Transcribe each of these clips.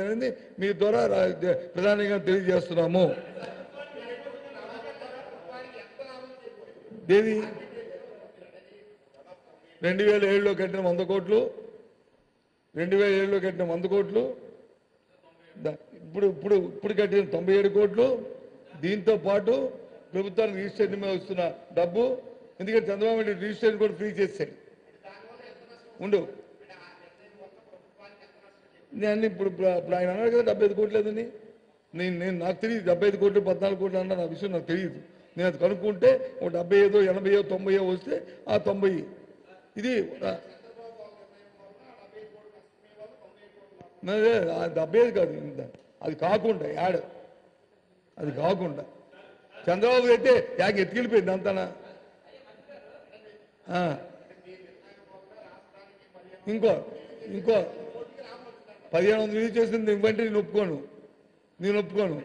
జరిగింది మీ ద్వారా ప్రధానంగా తెలియజేస్తున్నాము. దేవి రెండు వేల ఏడులో కట్టిన వంద కోట్లు రెండు వేల ఏడులో కట్టిన వంద కోట్లు ఇప్పుడు ఇప్పుడు ఇప్పుడు కట్టిన తొంభై ఏడు కోట్లు దీంతో పాటు ప్రభుత్వానికి రిజిస్ట్రేషన్ మీద వస్తున్న డబ్బు ఎందుకంటే చంద్రబాబు నాయుడు రిజిస్ట్రేషన్ కూడా ఫ్రీ చేశాడు. ఉండు. నేను ఇప్పుడు ఇప్పుడు ఆయన అన్నాడు కదా డెబ్బై ఐదు కోట్లు లేదని నేను నేను నాకు తెలియదు డెబ్బై ఐదు కోట్లు పద్నాలుగు కోట్లు అన్న నా విషయం నాకు తెలియదు. నేను అది కనుక్కుంటే ఒక డెబ్బై ఐదో ఎనభైయో తొంభైయో వస్తే ఆ తొంభై ఇది ఆ, డెబ్బై ఐదు కాదు ఇంత. అది కాకుండా యాడ్. అది కాకుండా. చంద్రబాబు అయితే యాగ ఎత్తుకెళ్ళిపోయింది అంతనా? ఇంకో ఇంకో. పదిహేను వందలు రిలీజ్ చేసింది ఇవ్వంటే నేను ఒప్పుకోను. నేను ఒప్పుకోను.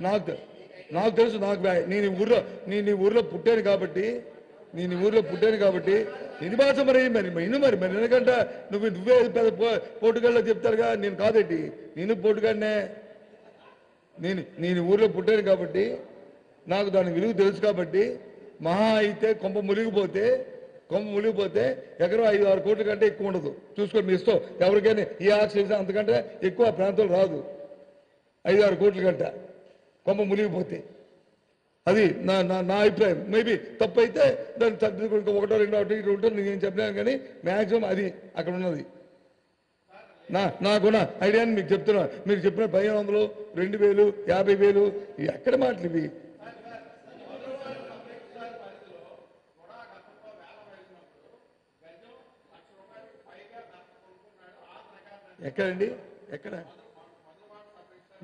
నాకు నాకు తెలుసు నాకు నేను ఊర్లో నేను ఈ ఊర్లో పుట్టాను కాబట్టి నేను ఈ ఊర్లో పుట్టాను కాబట్టి ఇది భాష మరి మరి ఇను మరి మరి ఎందుకంటే నువ్వు నువ్వే పెద్ద పో- చెప్తారుగా నేను కాదేటి? నేను పోటుగాడినే. నేను నేను ఊర్లో పుట్టాను కాబట్టి నాకు దాని విలువ తెలుసు కాబట్టి మహా అయితే కొంప మునిగిపోతే కొంప మునిగిపోతే ఎకరం ఐదు ఆరు కోట్ల కంటే ఎక్కువ ఉండదు. చూసుకొని మీ ఇష్టం. ఎవరికైనా ఈ ఆక్సిజన్ అంతకంటే ఎక్కువ ప్రాంతం రాదు. ఐదు ఆరు కోట్ల కంట కొమ్మ మునిగిపోతే. అది నా నా నా అభిప్రాయం. మేబీ తప్పు అయితే దాన్ని సర్దిద్దుకుని ఇంకా ఒకటో రెండో ఒకటి ఇటు ఉంటుంది. నేను చెప్పినాను కానీ మ్యాక్సిమం అది అక్కడ ఉన్నది. నా నాకున్న ఐడియాని మీకు చెప్తున్నా. మీరు చెప్పిన పదిహేను వందలు రెండు వేలు యాభై వేలు ఇవి ఎక్కడ మాటలు ఇవి? ఎక్కడండి? ఎక్కడ?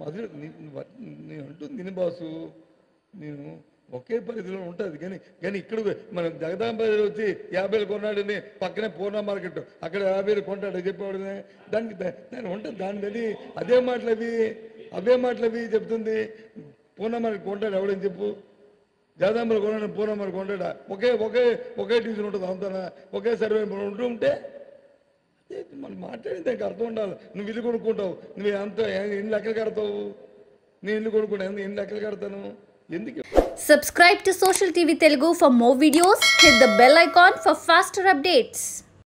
మధుర నేను అంటుంది నేను బాసు. నేను ఒకే పరిధిలో ఉంటుంది. కానీ కానీ ఇక్కడ మనం జగదాంబరి వచ్చి యాభైలు కొన్నాడని పక్కనే పూర్ణ మార్కెట్. అక్కడ యాభైలు కొంటాడు చెప్పేవాడు దానికి దాని ఉంటుంది దాని అది అదే మాటలు అవి అవే మాటలు అవి చెప్తుంది. పూర్ణ మార్కెట్ కొంటాడు ఎవడని చెప్పు. జగదాంబరి కొన్నాడు పూర్ణ మార్కెట్ కొంటాడా? ఒకే ఒకే ఒకే ట్యూషన్ ఉంటుంది అంతా ఒకే సర్వే ఉంటూ ఉంటే మనం మాట్లాడితే దానికి అర్థం ఉండాలి. నువ్వు ఇల్లు కొనుక్కుంటావు. నువ్వు ఎంత ఎన్ని లెక్కలు కడతావు? నేను ఇల్లు కొనుక్కుంటా. ఎన్ని లెక్కలు కడతాను? ఎందుకు? Subscribe to social TV Telugu for more videos hit the bell icon for faster updates